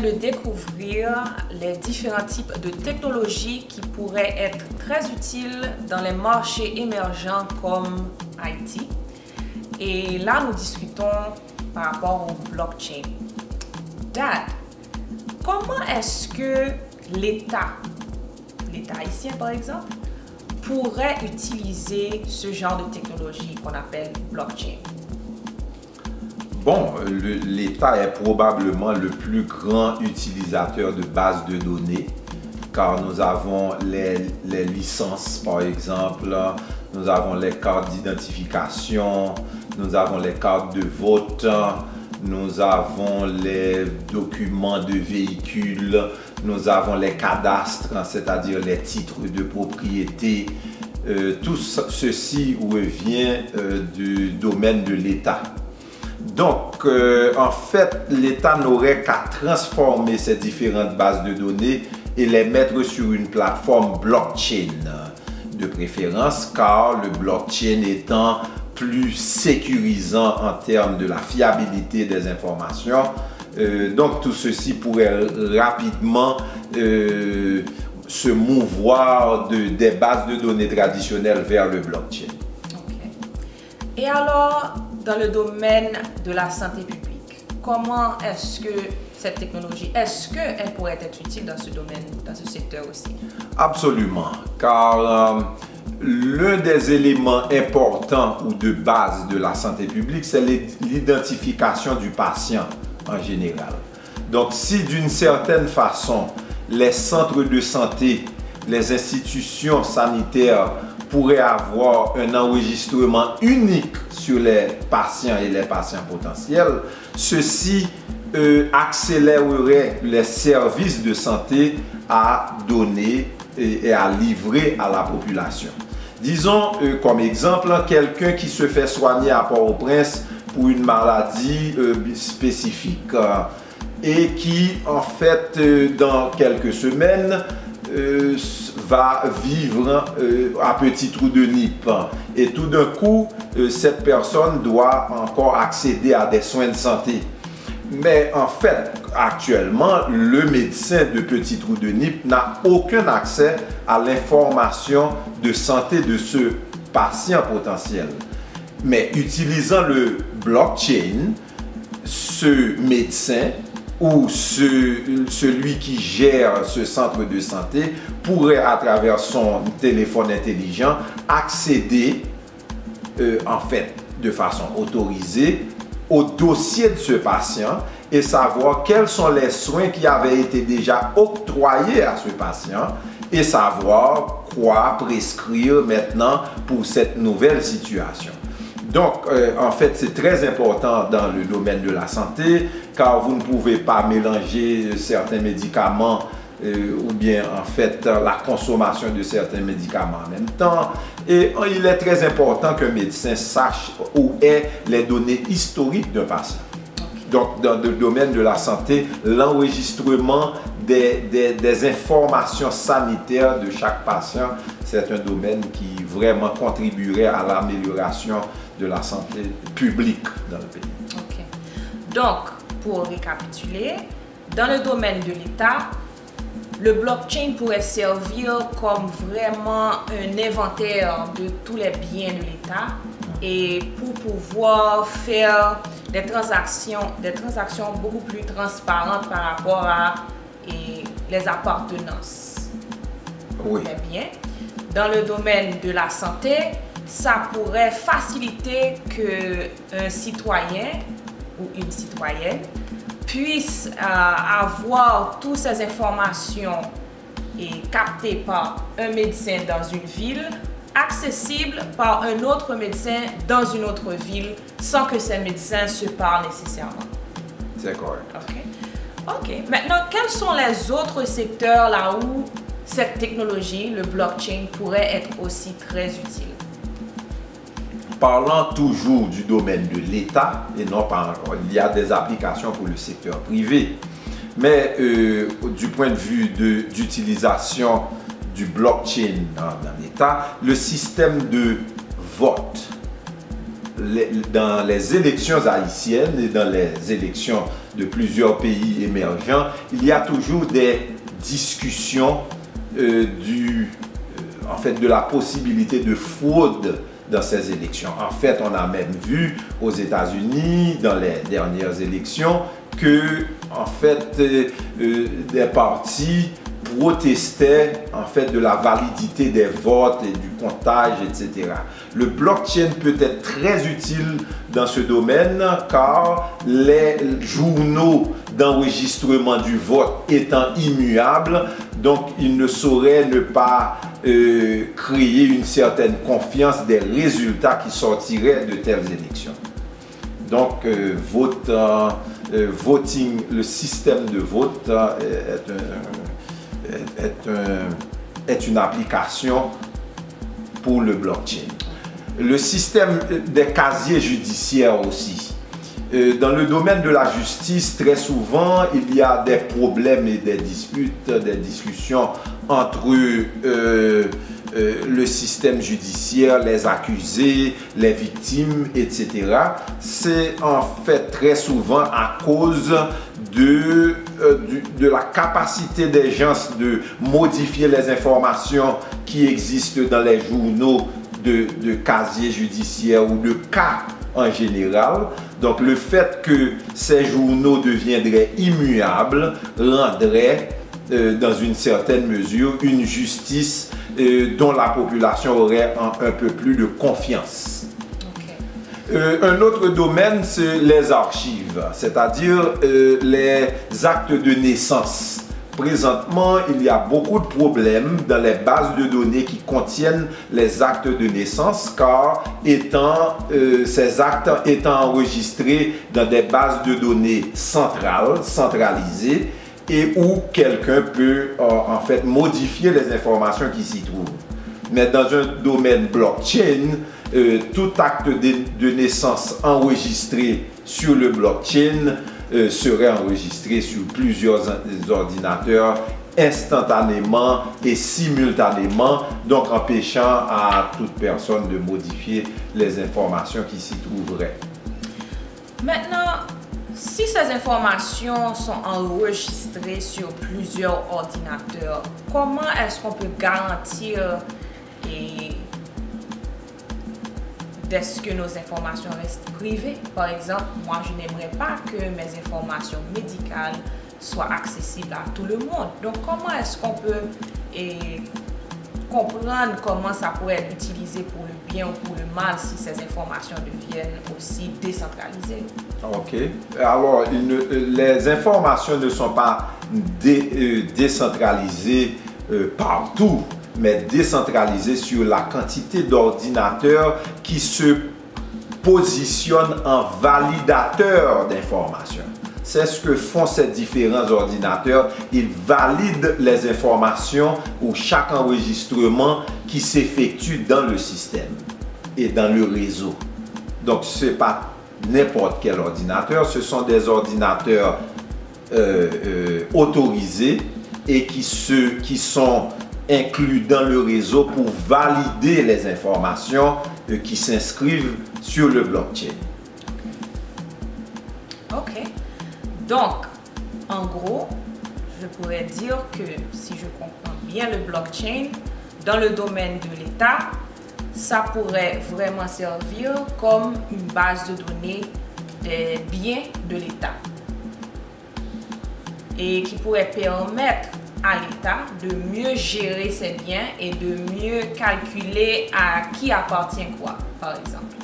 de découvrir les différents types de technologies qui pourraient être très utiles dans les marchés émergents comme IT. Et là, nous discutons par rapport au blockchain. Dad, comment est-ce que l'État, l'État haïtien par exemple, pourrait utiliser ce genre de technologie qu'on appelle blockchain? Bon, l'État est probablement le plus grand utilisateur de bases de données car nous avons les, licences par exemple, nous avons les cartes d'identification, nous avons les cartes de vote, nous avons les documents de véhicules, nous avons les cadastres, c'est-à-dire les titres de propriété. Euh, tout ceci revient euh, du domaine de l'État. Donc, euh, en fait, l'État n'aurait qu'à transformer ces différentes bases de données et les mettre sur une plateforme blockchain de préférence, car le blockchain étant plus sécurisant en termes de la fiabilité des informations. Euh, donc tout ceci pourrait rapidement euh, se mouvoir de, des bases de données traditionnelles vers le blockchain. Et alors, dans le domaine de la santé publique, comment est-ce que cette technologie, est-ce qu'elle pourrait être utile dans ce domaine, dans ce secteur aussi? Absolument, car... Euh, L'un des éléments importants ou de base de la santé publique, c'est l'identification du patient en général. Donc si d'une certaine façon, les centres de santé, les institutions sanitaires pourraient avoir un enregistrement unique sur les patients et les patients potentiels, ceci euh, accélérerait les services de santé à donner et à livrer à la population. Disons euh, comme exemple, quelqu'un qui se fait soigner à Port-au-Prince pour une maladie euh, spécifique euh, et qui en fait dans quelques semaines va vivre à petit trou de nip et tout d'un coup cette personne doit encore accéder à des soins de santé. Mais en fait, actuellement, le médecin de petit trou de nip n'a aucun accès à l'information de santé de ce patient potentiel. Mais utilisant le blockchain, ce médecin ou celui qui gère ce centre de santé pourrait, à travers son téléphone intelligent, accéder, euh, en fait, de façon autorisée au dossier de ce patient et savoir quels sont les soins qui avaient été déjà octroyés à ce patient et savoir quoi prescrire maintenant pour cette nouvelle situation. Donc, euh, en fait, c'est très important dans le domaine de la santé, car vous ne pouvez pas mélanger certains médicaments euh, ou bien, en fait, la consommation de certains médicaments en même temps. Et il est très important qu'un médecin sache où est les données historiques d'un patient. Donc, dans le domaine de la santé, l'enregistrement des, informations sanitaires de chaque patient, c'est un domaine qui vraiment contribuerait à l'amélioration de la santé publique dans le pays. OK. Donc, pour récapituler, dans le domaine de l'État, le blockchain pourrait servir comme vraiment un inventaire de tous les biens de l'État et pour pouvoir faire des transactions, des transactions beaucoup plus transparentes par rapport à les appartenances. Oui. Très bien. Dans le domaine de la santé, ça pourrait faciliter que un citoyen ou une citoyenne puisse euh, avoir toutes ces informations et captées par un médecin dans une ville, accessibles par un autre médecin dans une autre ville, sans que ces médecins se parlent nécessairement. C'est correct. OK. Maintenant, quels sont les autres secteurs là où cette technologie, le blockchain, pourrait être aussi très utile? Parlant toujours du domaine de l'État, et non pas il y a des applications pour le secteur privé. Mais euh, du point de vue d'utilisation du blockchain dans, l'État, le système de vote dans les élections haïtiennes et dans les élections de plusieurs pays émergents, il y a toujours des discussions euh, du, euh, en fait, de la possibilité de fraude dans ces élections. En fait, on a même vu aux États-Unis, dans les dernières élections, que en fait, euh, des partis protestait en fait de la validité des votes et du comptage, etc. Le blockchain peut être très utile dans ce domaine car les journaux d'enregistrement du vote étant immuables, donc il ne saurait ne pas euh, créer une certaine confiance des résultats qui sortiraient de telles élections. Donc, euh, euh, voting, le système de vote est un est, une application pour le blockchain. Le système des casiers judiciaires aussi. Euh, dans le domaine de la justice, très souvent, il y a des problèmes et des disputes, des discussions entre euh, euh, le système judiciaire, les accusés, les victimes, etc. C'est en fait très souvent à cause de, de la capacité des gens de modifier les informations qui existent dans les journaux de, de casier judiciaire ou de cas en général. Donc le fait que ces journaux deviendraient immuables rendrait euh, dans une certaine mesure une justice euh, dont la population aurait un peu plus de confiance. Euh, un autre domaine, c'est les archives, c'est-à-dire les actes de naissance. Présentement, il y a beaucoup de problèmes dans les bases de données qui contiennent les actes de naissance, car étant, euh, ces actes étant enregistrés dans des bases de données centrales, centralisées, et où quelqu'un peut en fait modifier les informations qui s'y trouvent. Mais dans un domaine blockchain, euh, tout acte de, naissance enregistré sur le blockchain euh, serait enregistré sur plusieurs ordinateurs instantanément et simultanément, donc empêchant à toute personne de modifier les informations qui s'y trouveraient. Maintenant, si ces informations sont enregistrées sur plusieurs ordinateurs, comment est-ce qu'on peut garantir et est-ce que nos informations restent privées. Par exemple, moi, je n'aimerais pas que mes informations médicales soient accessibles à tout le monde. Donc, comment est-ce qu'on peut comprendre comment ça pourrait être utilisé pour le bien ou pour le mal si ces informations deviennent aussi décentralisées? OK. Alors, les informations ne sont pas euh, décentralisées euh, partout mais décentralisé sur la quantité d'ordinateurs qui se positionnent en validateurs d'informations. C'est ce que font ces différents ordinateurs. Ils valident les informations ou chaque enregistrement qui s'effectue dans le système et dans le réseau. Donc, ce n'est pas n'importe quel ordinateur, ce sont des ordinateurs euh, euh, autorisés et qui, se, qui sont inclus dans le réseau pour valider les informations euh, qui s'inscrivent sur le blockchain. Ok. Donc, en gros, je pourrais dire que si je comprends bien le blockchain, dans le domaine de l'État, ça pourrait vraiment servir comme une base de données des biens de l'État et qui pourrait permettre à l'État de mieux gérer ses biens et de mieux calculer à qui appartient quoi, par exemple.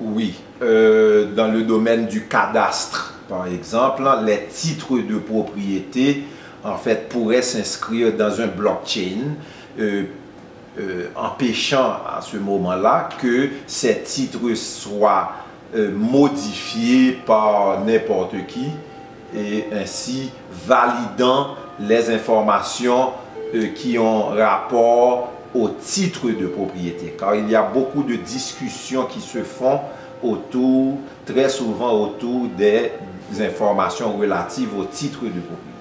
Oui, euh, dans le domaine du cadastre, par exemple, les titres de propriété, en fait, pourraient s'inscrire dans un blockchain, euh, euh, empêchant à ce moment-là que ces titres soient modifiés par n'importe qui et ainsi validant les informations euh, qui ont rapport au titre de propriété. Car il y a beaucoup de discussions qui se font autour, très souvent autour des informations relatives au titre de propriété.